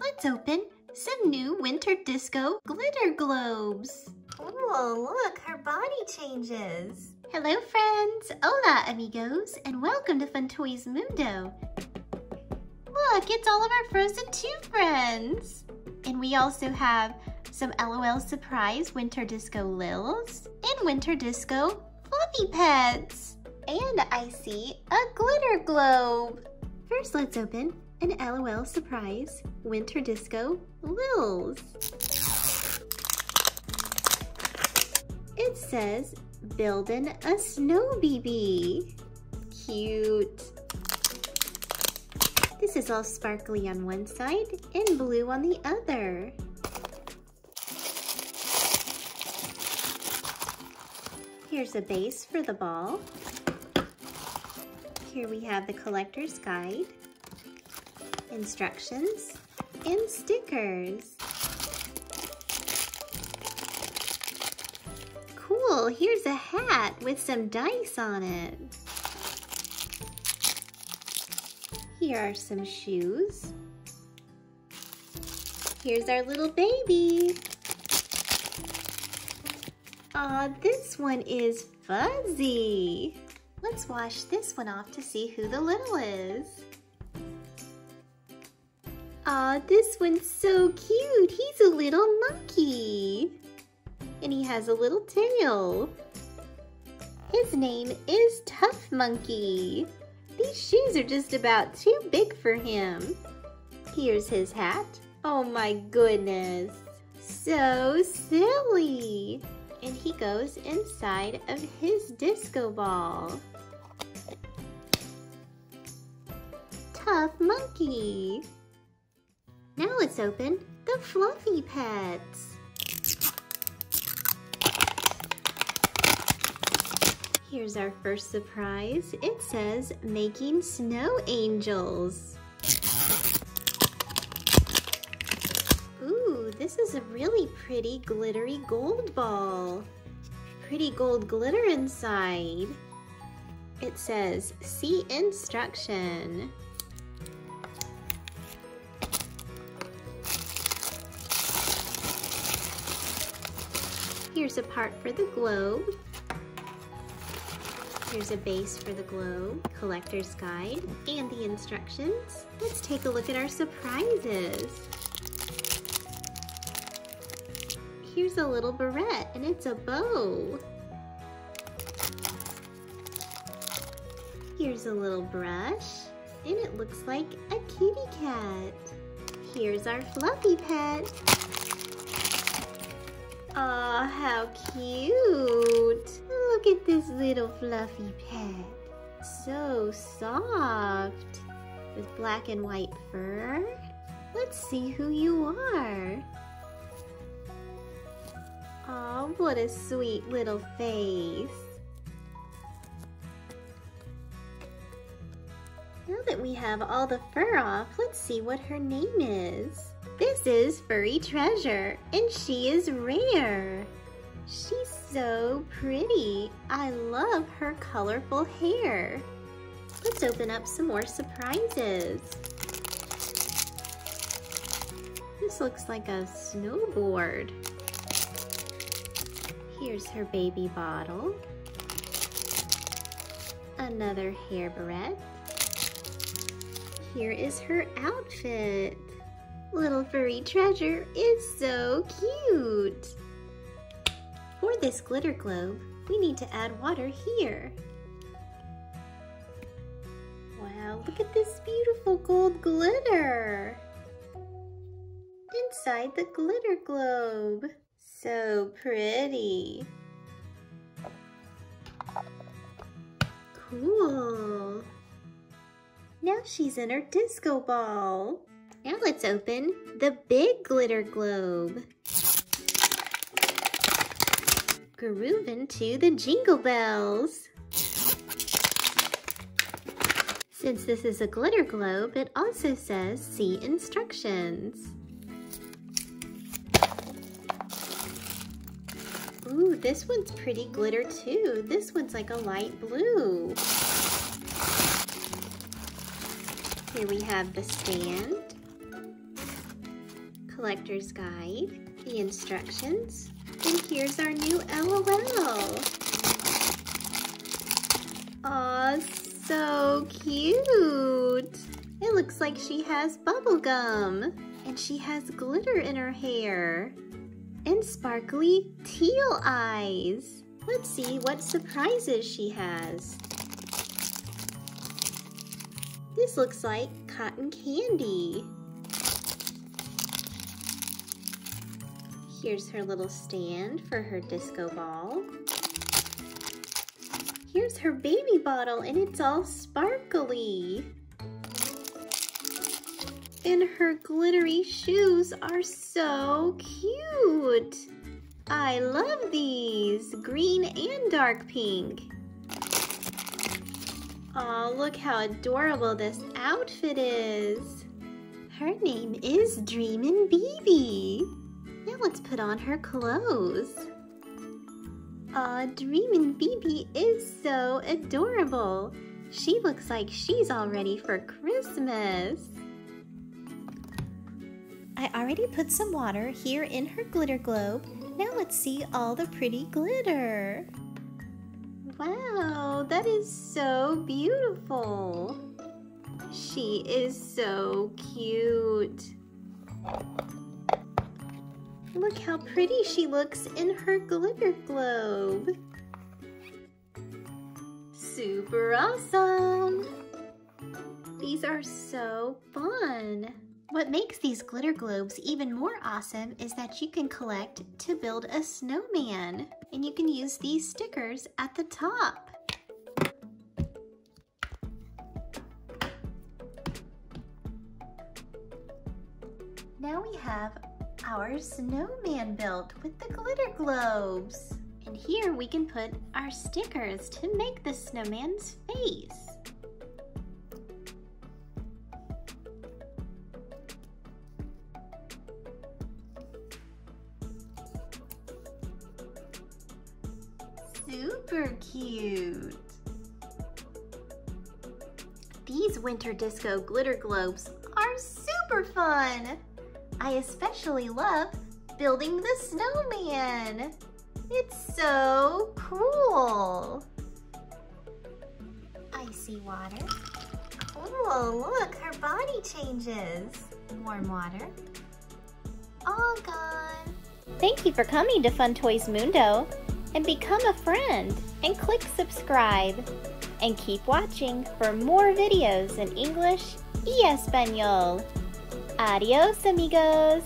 Let's open some new winter disco glitter globes. Oh, look, her body changes. Hello friends, hola amigos, and welcome to Fun Toys Mundo. Look, it's all of our Frozen 2 friends. And we also have some LOL Surprise Winter Disco Lils and Winter Disco Fluffy Pets. And I see a glitter globe. First, let's open an LOL Surprise Winter Disco Lils. It says, building a snow BB. Cute. This is all sparkly on one side and blue on the other. Here's a base for the ball. Here we have the collector's guide, instructions, and stickers. Cool, here's a hat with some dice on it. Here are some shoes. Here's our little baby. Aw, this one is fuzzy. Let's wash this one off to see who the little is. Aw, this one's so cute. He's a little monkey. And he has a little tail. His name is Tough Monkey. These shoes are just about too big for him. Here's his hat. Oh my goodness. So silly. And he goes inside of his disco ball. Tough monkey. Now let's open the fluffy pets. Here's our first surprise. It says, making snow angels. Ooh, this is a really pretty glittery gold ball. Pretty gold glitter inside. It says, see instruction. Here's a part for the globe. Here's a base for the globe, collector's guide, and the instructions. Let's take a look at our surprises. Here's a little barrette, and it's a bow. Here's a little brush, and it looks like a kitty cat. Here's our fluffy pet. Aw, how cute. Look at this little fluffy pet. So soft. With black and white fur. Let's see who you are. Aw, what a sweet little face. Now that we have all the fur off, let's see what her name is. This is Furry Treasure, and she is rare. She's so pretty. I love her colorful hair. Let's open up some more surprises. This looks like a snowboard. Here's her baby bottle. Another hair barrette. Here is her outfit. Little furry treasure is so cute. For this glitter globe, we need to add water here. Wow, look at this beautiful gold glitter. Inside the glitter globe. So pretty. Cool. Now she's in her disco ball. Now let's open the big glitter globe. Grooving to the jingle bells. Since this is a glitter globe, it also says see instructions. Ooh, this one's pretty glitter too. This one's like a light blue. Here we have the stand. Collector's guide, the instructions, and here's our new LOL. Aw, so cute. It looks like she has bubble gum, and she has glitter in her hair, and sparkly teal eyes. Let's see what surprises she has. This looks like cotton candy. Here's her little stand for her disco ball. Here's her baby bottle and it's all sparkly. And her glittery shoes are so cute. I love these, green and dark pink. Oh, look how adorable this outfit is. Her name is Dreamin' BB. Let's put on her clothes. Aw, Dreamin' BB is so adorable. She looks like she's all ready for Christmas. I already put some water here in her glitter globe. Now let's see all the pretty glitter. Wow, that is so beautiful. She is so cute. Look how pretty she looks in her glitter globe. Super awesome. These are so fun. What makes these glitter globes even more awesome is that you can collect to build a snowman. And you can use these stickers at the top. Now we have our snowman built with the glitter globes. And here we can put our stickers to make the snowman's face. Super cute. These winter disco glitter globes are super fun. I especially love building the snowman. It's so cool. Icy water. Cool, look, her body changes. Warm water. All gone. Thank you for coming to Fun Toys Mundo and become a friend and click subscribe and keep watching for more videos in English y Espanol. Adios amigos!